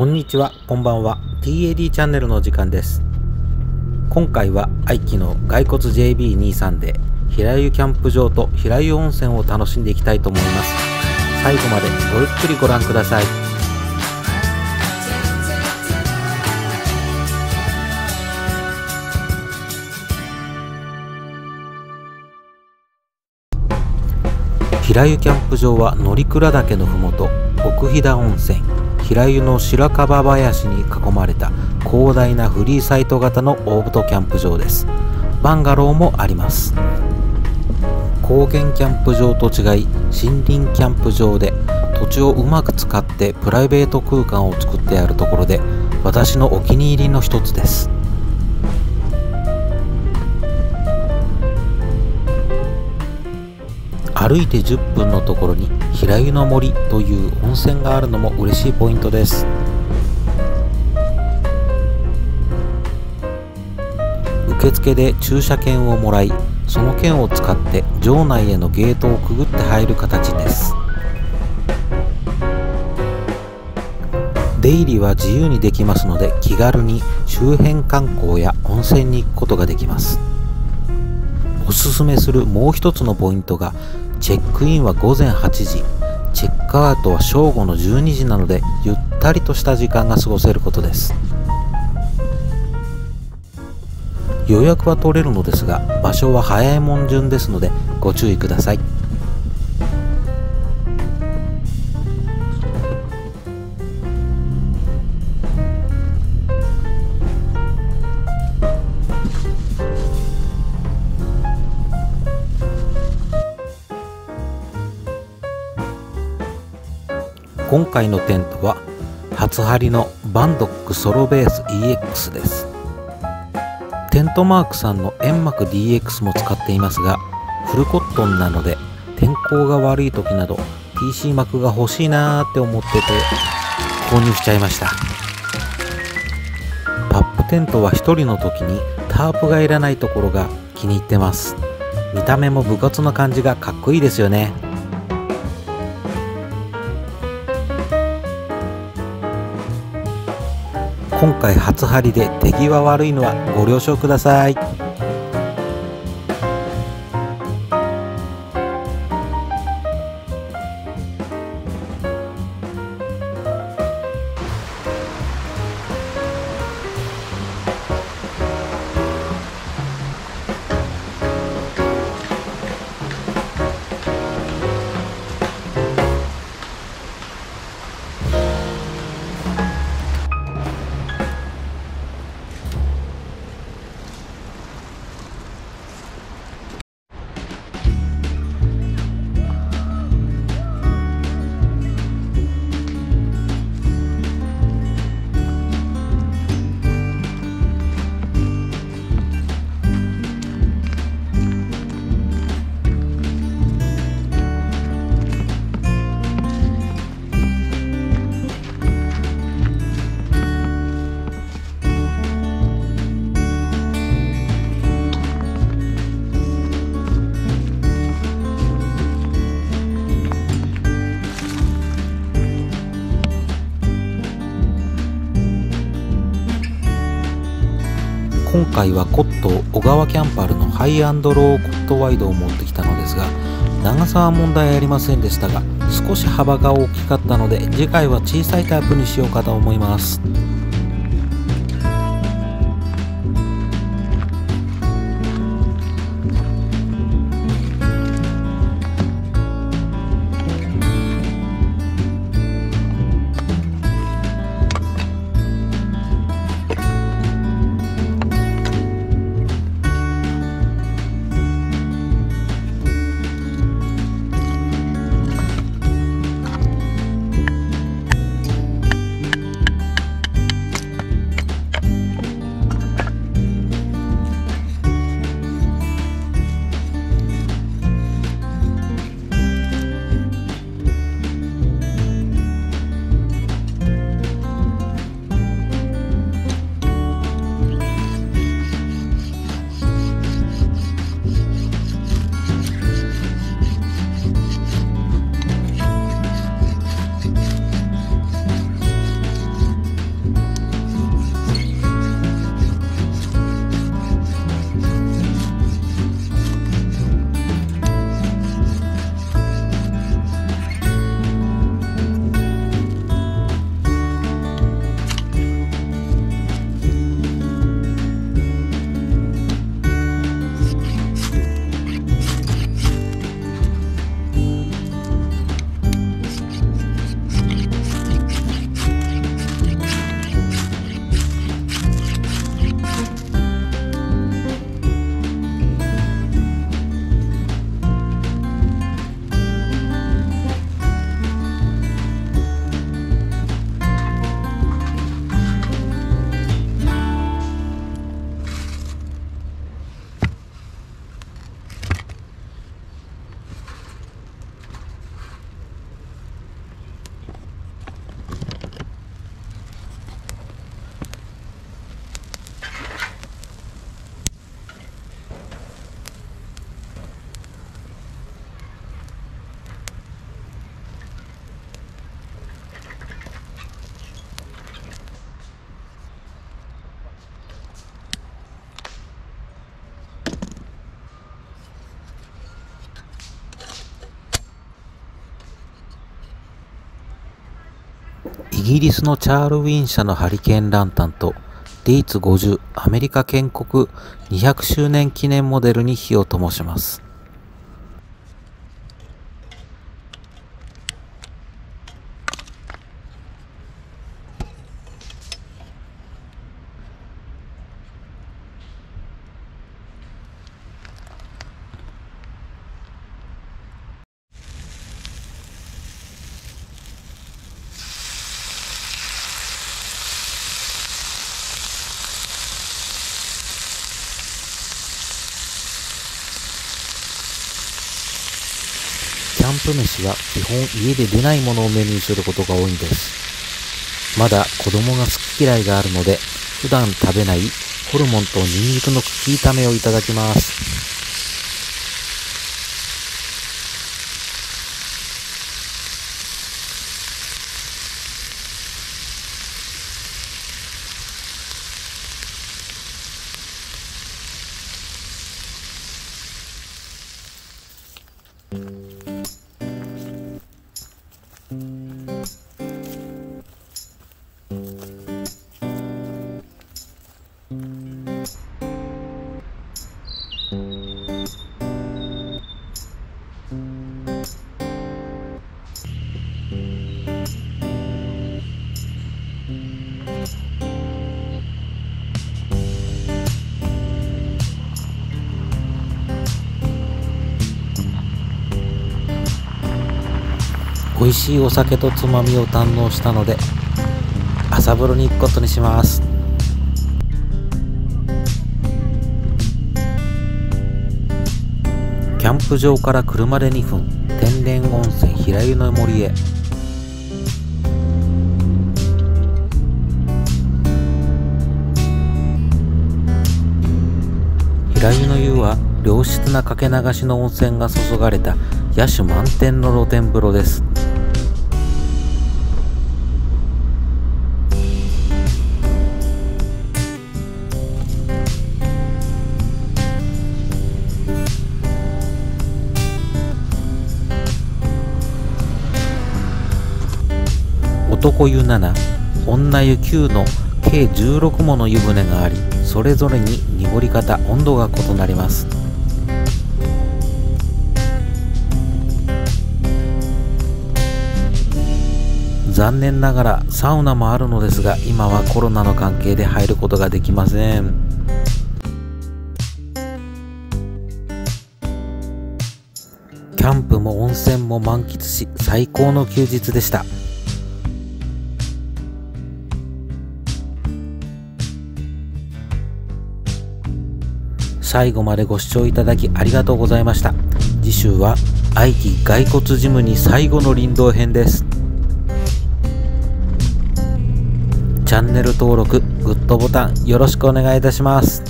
こんにちは、こんばんは。TAD チャンネルの時間です。今回は愛機の骸骨 JB23 で平湯キャンプ場と平湯温泉を楽しんでいきたいと思います。最後までごゆっくりご覧ください。平湯キャンプ場は乗鞍岳のふもと奥飛騨温泉平湯の白樺林に囲まれた広大なフリーサイト型のオートキャンプ場です。バンガローもあります。高原キャンプ場と違い森林キャンプ場で土地をうまく使ってプライベート空間を作ってあるところで私のお気に入りの一つです。歩いて10分のところに平湯の森という温泉があるのも嬉しいポイントです。受付で駐車券をもらいその券を使って場内へのゲートをくぐって入る形です。出入りは自由にできますので気軽に周辺観光や温泉に行くことができます。おすすめするもう一つのポイントがチェックインは午前8時。チェックアウトは正午の12時なのでゆったりとした時間が過ごせることです。予約は取れるのですが場所は早いもん順ですのでご注意ください。今回のテントは初張りのバンドックソロベース EX です。テントマークさんの煙幕 DX も使っていますがフルコットンなので天候が悪い時など PC 膜が欲しいなーって思ってて購入しちゃいました。パップテントは1人の時にタープがいらないところが気に入ってます。見た目も部活の感じがかっこいいですよね。今回初張りで手際悪いのはご了承ください。今回はコット小川キャンパルのハイアンドローコットワイドを持ってきたのですが長さは問題ありませんでしたが少し幅が大きかったので次回は小さいタイプにしようかと思います。イギリスのチャールウィン社のハリケーンランタンとデイツ50アメリカ建国200周年記念モデルに火を灯します。キャンプ飯は基本家で出ないものをメニューすることが多いんです。まだ子供が好き嫌いがあるので、普段食べないホルモンとニンニクの茎炒めをいただきます。美味しいお酒とつまみを堪能したので朝風呂に行くことにします。キャンプ場から車で2分天然温泉平湯の森へ。平湯の湯は良質なかけ流しの温泉が注がれた野手満点の露天風呂です。男湯7女湯9の計16もの湯船がありそれぞれに濁り方温度が異なります。残念ながらサウナもあるのですが今はコロナの関係で入ることができません。キャンプも温泉も満喫し最高の休日でした。最後までご視聴いただきありがとうございました。次週は愛機骸骨ジムに最後の林道編です。チャンネル登録グッドボタンよろしくお願いいたします。